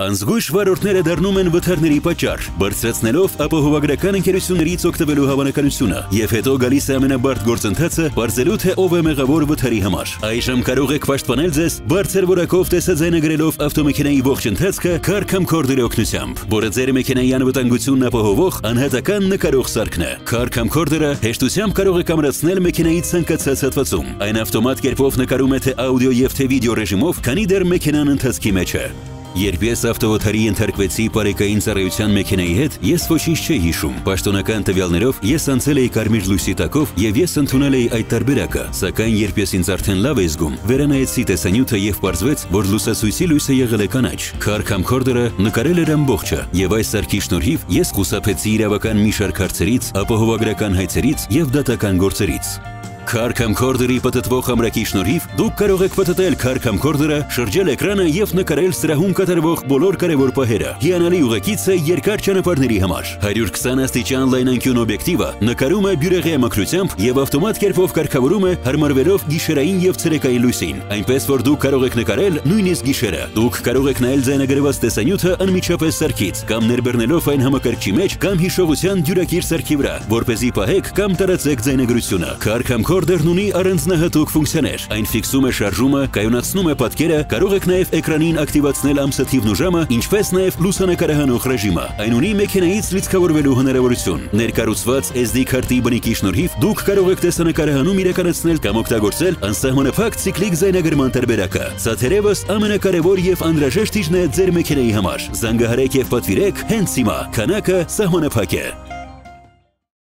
Անզգույշ վարորդները դառնում են վթարների պատճառ, բարձրացնելով ապահովագրական ընկերություններից օգտվելու հավանականությունը, եւ հետո գալիս է ամենաբարդ գործընթացը, բարձելու թե ով է մեղավոր վթարի համար։ Այժմ կարող եք պաշտպանել ձեզ բարձր որակով տեսաձայնագրելով ավտոմեքենայի ողջ ընթացքը Car Camcorder-ի օգնությամբ, որը ձեր մեքենայի անվտանգությունն ապահովող անհատական նկարող սարքն է։ Car Camcorder-ը հեշտությամբ կարող է կամրացնել մեքենայի ցանկացած հատվածում։ Այն ավտոմատ կերպով նկարում է թե աուդիո եւ թե վիդեո ռեժիմով, քանի դեռ մեքենան ընթացքի մեջ է։ Երբ ես ավտովթարի ենթարկվեցի բարեկային ծառայության մեքենայի հետ, ես ոչինչ չէի հիշում։ Պաշտոնական տվյալներով ես անցել էի կարմիր լույսի տակով եւ ես ընդունել էի այդ տարբերակը, սակայն երբ ես ինձ արդեն լավ էի զգում, վերանայեցի տեսանյութը եւ պարզվեց, որ լուսասույցի լույսը եղել է կանաչ։ camcorder-ը նկարել էր ամբողջը եւ այս սարքի շնորհիվ ես խուսափեցի իրավական մի շարք հարցերից, ապահովագրական հայցերից եւ դատական գործերից։ Camcorder-ի պատտվող ամրակի շնորհիվ դուք կարող եք պատտել Camcorder-ը, շրջել էկրանը եւ նկարել սրահում կատարվող բոլոր կարևոր պահերը։ Հիանալի ուղեկից է երկար ճանապարհների համար։ 120 աստիճան լայնանկյուն օբյեկտիվը նկարում է բյուրեղի մակրությամբ եւ ավտոմատ կերպով կարգավորում է հարմարվելով գիշերային եւ ցերեկային լույսին, այնպես որ դուք կարող եք նկարել նույնիսկ գիշերը։ Դուք կարող եք նայել ձայնագրված տեսանյութը անմիջապես սարքից կամ ներբեռնելով այն համակարգչի մեջ կամ հիշողության դյուրակիր սարքի վրա, որ เป զի պահեք կամ տարածեք ձայնագրությունը։ Car Camcorder-ն ունի առանձնահատուկ ֆունկցիաներ։ Այն ֆիքսում է շարժումը, կայունացնում է պատկերը, կարող եք նաև էկրանին ակտիվացնել ամսաթիվն ու ժամը, ինչպես նաև լուսանկարահանող ռեժիմը։ Այն ունի մեքենայից լիցքավորվելու հնարավորություն։ Ներկառուցված SD քարտի բնիկի շնորհիվ դուք կարող եք տեսանկարահանում իրականացնել կամ օգտագործել անսահմանափակ ցիկլիկ զայնագրման տարբերակը։ Սա թերևս ամենակարևոր եւ անհրաժեշտ իջն է ձեր մեքենայի համար։ Զանգահարեք եւ պատվիրեք հենց հիմա։ Քանակը սահմանափակ է։